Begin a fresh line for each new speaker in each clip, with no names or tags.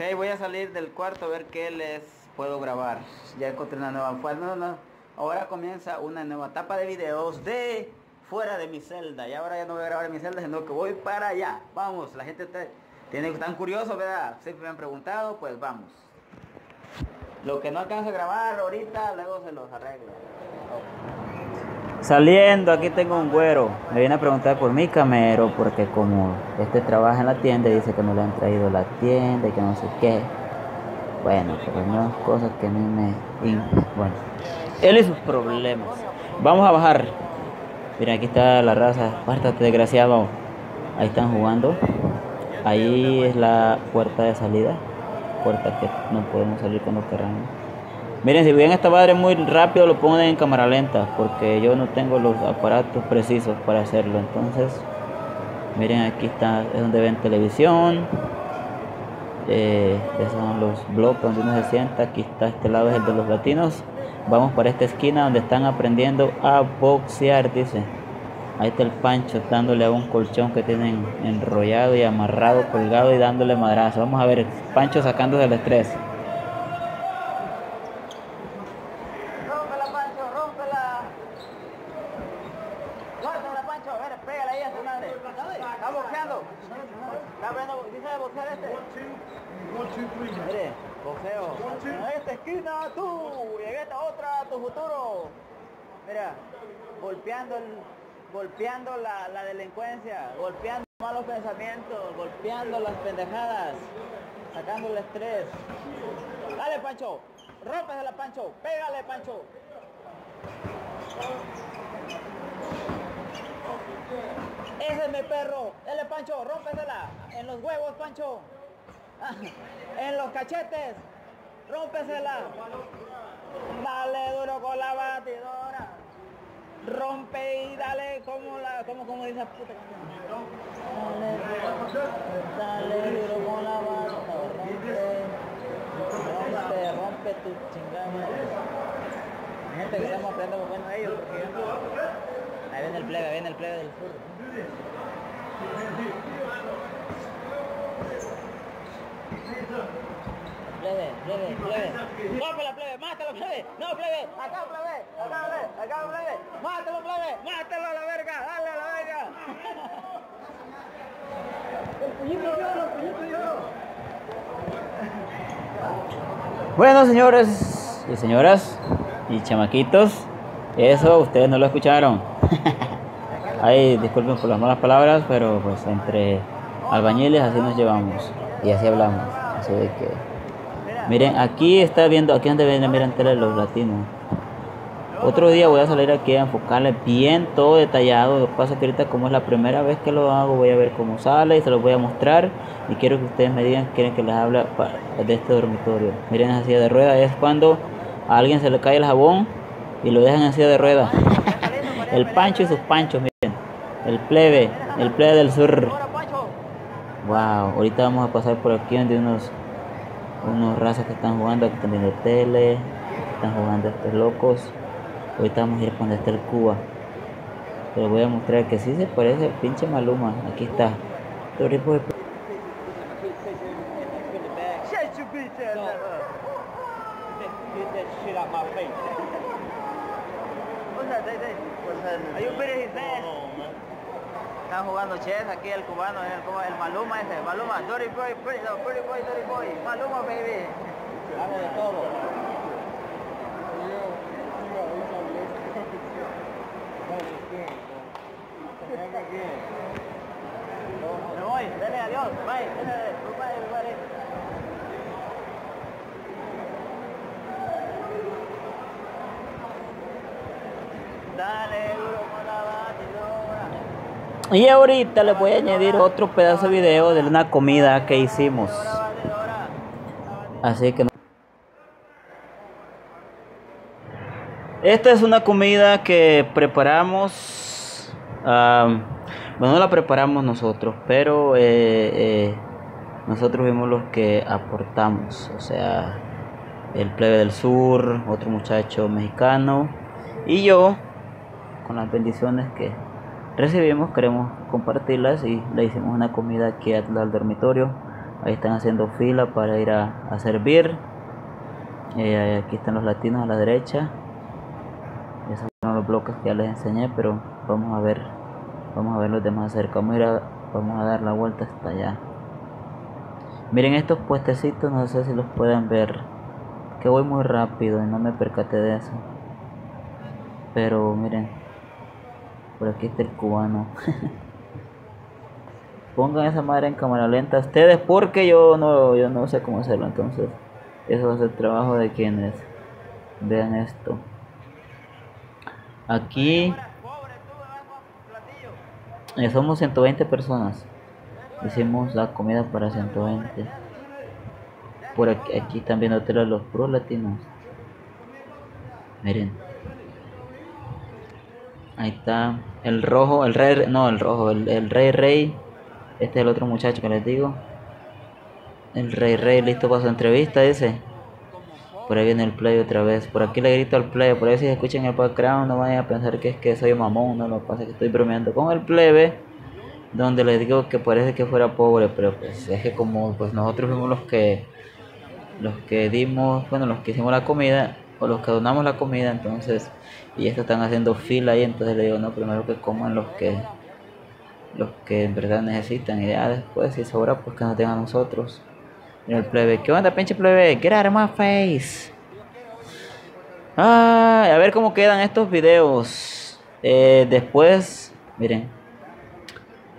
Ok, voy a salir del cuarto a ver qué les puedo grabar. Ya encontré una nueva no, no. Ahora comienza una nueva etapa de videos de fuera de mi celda. Y ahora ya no voy a grabar en mi celda, sino que voy para allá. Vamos, la gente está, tiene, están curiosos, ¿verdad? Siempre me han preguntado, pues vamos. Lo que no alcanzo a grabar ahorita, luego se los arreglo. Saliendo, aquí tengo un güero. Me viene a preguntar por mi camero, porque como este trabaja en la tienda, dice que no le han traído la tienda y que no sé qué. Bueno, pero no cosas que a mí me... Bueno, él y sus problemas. Vamos a bajar. Mira, aquí está la raza. Pártate, desgraciado. Ahí están jugando. Ahí es la puerta de salida. Puerta que no podemos salir cuando queramos. Miren, si ven esta madre muy rápido, lo ponen en cámara lenta, porque yo no tengo los aparatos precisos para hacerlo. Entonces, miren, aquí está, es donde ven televisión. Eh, esos son los bloques donde uno se sienta. Aquí está, este lado es el de los latinos. Vamos para esta esquina donde están aprendiendo a boxear, dice. Ahí está el Pancho dándole a un colchón que tienen enrollado y amarrado, colgado y dándole madrazo. Vamos a ver, Pancho sacándose el estrés. Mire, boxeo. En esta esquina tú y en esta otra tu futuro. Mira, golpeando el, golpeando la, la delincuencia, golpeando malos pensamientos, golpeando las pendejadas, sacando el estrés. Dale, Pancho, rómpesela, Pancho, pégale, Pancho. Ese es mi perro, dale, Pancho, rómpesela, en los huevos, Pancho. en los cachetes, rómpesela. Dale duro con la batidora. Rompe y dale como la, como, como dice puta Dale, dale duro con la batidora. Rompe, rompe, tu chingada. Gente que estamos aprendiendo bueno ellos porque Ahí viene el plebe, viene el plebe del sur. Plebe, plebe, plebe. la plebe, mátalo, plebe. No, plebe. Acá, plebe. Acá, plebe. Acá, plebe. Mátalo, plebe. Mátalo a la verga. Dale a la verga. El puñito lloro, el puñito lloro. Bueno, señores y señoras y chamaquitos, eso ustedes no lo escucharon. Ay, disculpen por las malas palabras, pero pues entre albañiles así nos llevamos y así hablamos. Así de que, miren, aquí está viendo, aquí donde ven, miren tele los latinos. Otro día voy a salir aquí a enfocarle bien todo detallado. Lo que pasa que ahorita como es la primera vez que lo hago, voy a ver cómo sale y se los voy a mostrar. Y quiero que ustedes me digan quieren que les hable de este dormitorio. Miren esa silla de rueda, es cuando a alguien se le cae el jabón y lo dejan en de rueda. El pancho y sus panchos, miren. El plebe, el plebe del sur. Wow, ahorita vamos a pasar por aquí donde unos unos razas que están jugando, que están viendo tele, están jugando estos locos. Ahorita vamos a ir donde está el Cuba. Pero voy a mostrar que sí se parece al pinche Maluma. Aquí está. Están jugando chess aquí el cubano, el, el Maluma ese, Maluma, Dory Boy, Pretty, Boy, Dory Boy, Maluma baby. Hago de todo. Me voy, dale, adiós, bye, bye, bye, Dale, duro con la batidora. Y ahorita le voy a añadir otro pedazo de video de una comida que hicimos. Así que Esta es una comida que preparamos. bueno, no la preparamos nosotros, pero eh, eh, nosotros fuimos los que aportamos. O sea, el plebe del sur, otro muchacho mexicano y yo con las bendiciones que recibimos, queremos compartirlas y le hicimos una comida aquí al dormitorio. Ahí están haciendo fila para ir a, servir. Eh, aquí están los latinos a la derecha. Esos son los bloques que ya les enseñé, pero vamos a ver, vamos a ver los demás cerca. Vamos a, a, vamos a dar la vuelta hasta allá. Miren estos puestecitos, no sé si los pueden ver. Que voy muy rápido y no me percaté de eso. Pero miren, por aquí está el cubano. Pongan esa madre en cámara lenta ustedes porque yo no, yo no sé cómo hacerlo. Entonces, eso es el trabajo de quienes vean esto. Aquí somos 120 personas. Hicimos la comida para 120. Por aquí, aquí están viendo los pro latinos. Miren. Ahí está el rojo, el rey, no, el rojo, el, rey rey. Este es el otro muchacho que les digo. El rey rey listo para su entrevista, dice. Por ahí viene el play otra vez. Por aquí le grito al play. Por ahí si escuchan el background no vayan a pensar que es que soy mamón. No, lo pasa que estoy bromeando con el plebe. Donde les digo que parece que fuera pobre. Pero pues es que como pues nosotros fuimos los que los que dimos, bueno, los que hicimos la comida o los que donamos la comida, entonces y estos están haciendo fila ahí, entonces le digo, no, primero que coman los que los que en verdad necesitan y ya después si sobra pues que nos tengan nosotros. El plebe, ¿qué onda pinche plebe? Get out of my face. Ay, a ver cómo quedan estos videos. Eh, después, miren.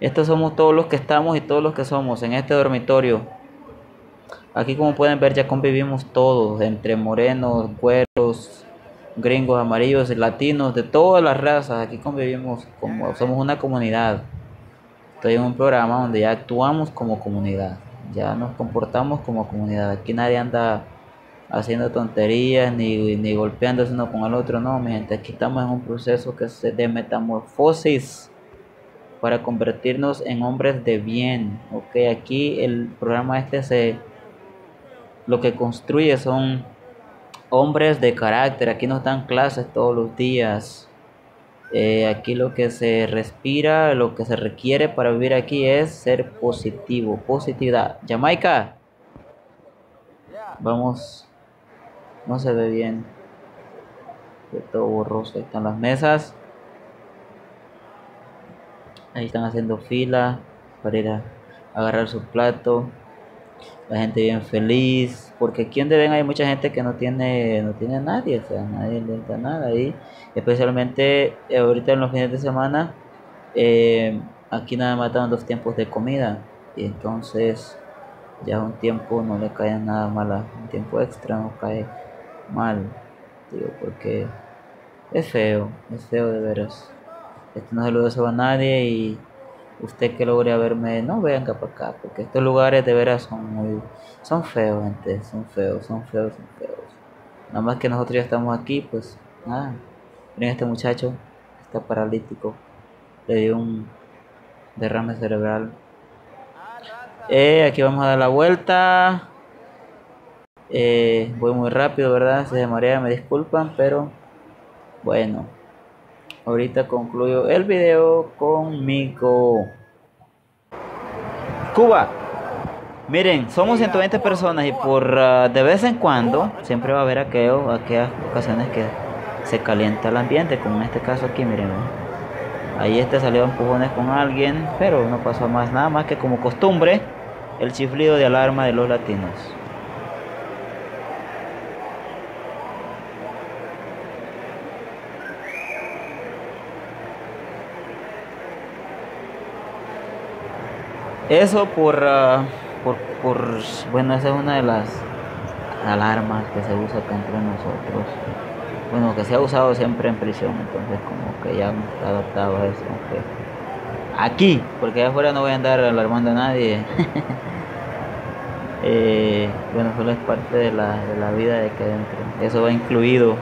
Estos somos todos los que estamos y todos los que somos en este dormitorio. Aquí como pueden ver ya convivimos todos, entre morenos, güeros, gringos, amarillos, latinos, de todas las razas. Aquí convivimos como somos una comunidad. Estoy en un programa donde ya actuamos como comunidad, ya nos comportamos como comunidad. Aquí nadie anda haciendo tonterías ni, ni golpeándose uno con el otro, no, mi gente. Aquí estamos en un proceso que se de metamorfosis para convertirnos en hombres de bien. Ok, aquí el programa este se lo que construye son hombres de carácter, aquí nos dan clases todos los días. Eh, aquí lo que se respira, lo que se requiere para vivir aquí es ser positivo, positividad. Jamaica. Vamos. No se ve bien. De todo borroso. Ahí están las mesas. Ahí están haciendo fila para ir a agarrar su plato la gente bien feliz, porque aquí donde ven hay mucha gente que no tiene, no tiene nadie, o sea, nadie le da nada ahí, especialmente eh, ahorita en los fines de semana, eh, aquí nada más dan dos tiempos de comida, y entonces ya un tiempo no le cae nada mal, un tiempo extra no cae mal, digo, porque es feo, es feo de veras, esto no se lo deseo a nadie y usted que logre verme, no venga para acá, porque estos lugares de veras son muy, son feos, gente, son feos, son feos, son feos. Nada más que nosotros ya estamos aquí, pues nada. Miren este muchacho, está paralítico, le dio un derrame cerebral. Eh, aquí vamos a dar la vuelta. Eh, voy muy rápido, ¿verdad? Se marea, me disculpan, pero bueno. Ahorita concluyo el video conmigo. Cuba. Miren, somos 120 personas y por ah, de vez en cuando siempre va a haber aquello, aquellas ocasiones que se calienta el ambiente, como en este caso aquí, miren. Ahí este salió empujones con alguien, pero no pasó más nada más que como costumbre el chiflido de alarma de los latinos. Eso por, ah, por, por, bueno, esa es una de las alarmas que se usa acá entre nosotros. Bueno, que se ha usado siempre en prisión, entonces como que ya hemos adaptado a eso. Aquí, porque allá afuera no voy a andar alarmando a nadie. eh, bueno, solo es parte de la, de la vida de que adentro. Eso va incluido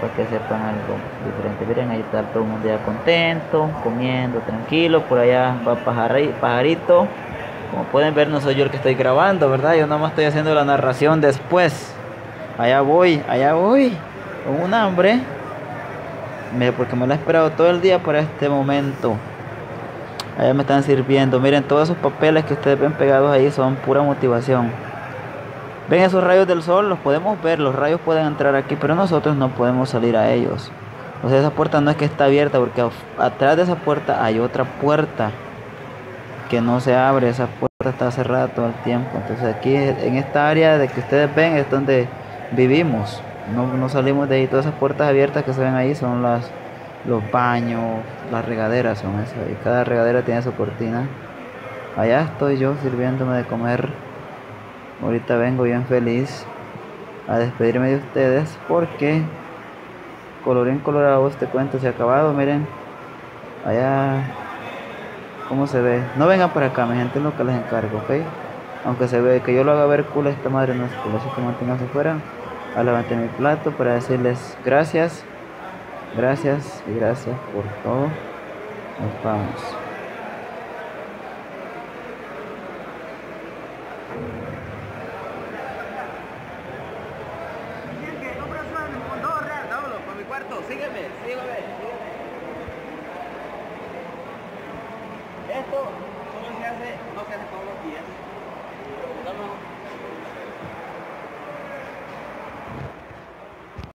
para que sepan algo diferente. Miren, ahí está todo el mundo ya contento, comiendo, tranquilo. Por allá va pajarito. Como pueden ver, no soy yo el que estoy grabando, ¿verdad? Yo nada más estoy haciendo la narración después. Allá voy, allá voy. Con un hambre. Porque me lo he esperado todo el día para este momento. Allá me están sirviendo. Miren, todos esos papeles que ustedes ven pegados ahí son pura motivación. Ven esos rayos del sol, los podemos ver, los rayos pueden entrar aquí, pero nosotros no podemos salir a ellos. O sea, esa puerta no es que está abierta, porque atrás de esa puerta hay otra puerta que no se abre, esa puerta está cerrada todo el tiempo. Entonces aquí en esta área de que ustedes ven es donde vivimos. No, no salimos de ahí. Todas esas puertas abiertas que se ven ahí son las los baños, las regaderas son esas. Y cada regadera tiene su cortina. Allá estoy yo sirviéndome de comer. Ahorita vengo bien feliz a despedirme de ustedes porque colorín colorado este cuento se ha acabado. Miren, allá cómo se ve. No vengan por acá, mi gente, es lo que les encargo, ¿ok? Aunque se ve que yo lo haga ver cool, esta madre no es cool, así que manténganse fuera. A levantar mi plato para decirles gracias. Gracias y gracias por todo. Nos vamos.
Esto solo se hace, no se hace todos los días.